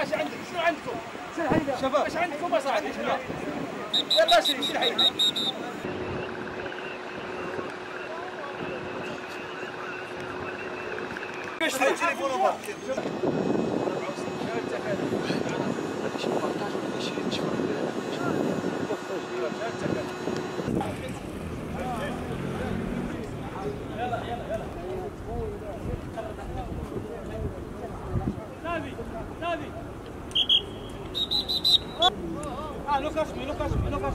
إيش عندك؟ شنو عندكم؟ شباب إيش عندكم؟ بس عندك يلا اشري شيل حيلك اشتري تليفون Ah, Lucas, Lucas, Lucas.